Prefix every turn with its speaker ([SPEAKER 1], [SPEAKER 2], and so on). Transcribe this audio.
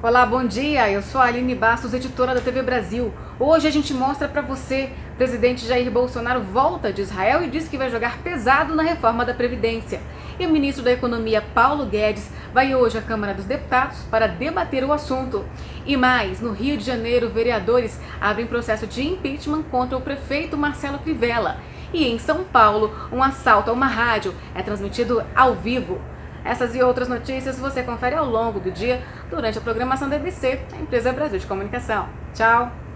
[SPEAKER 1] Olá, bom dia. Eu sou a Aline Bastos, editora da TV Brasil. Hoje a gente mostra para você, presidente Jair Bolsonaro volta de Israel e diz que vai jogar pesado na reforma da previdência. E o ministro da Economia, Paulo Guedes, vai hoje à Câmara dos Deputados para debater o assunto. E mais, no Rio de Janeiro, vereadores abrem processo de impeachment contra o prefeito Marcelo Crivella. E em São Paulo, um assalto a uma rádio é transmitido ao vivo. Essas e outras notícias você confere ao longo do dia durante a programação da EBC, a Empresa Brasil de Comunicação. Tchau!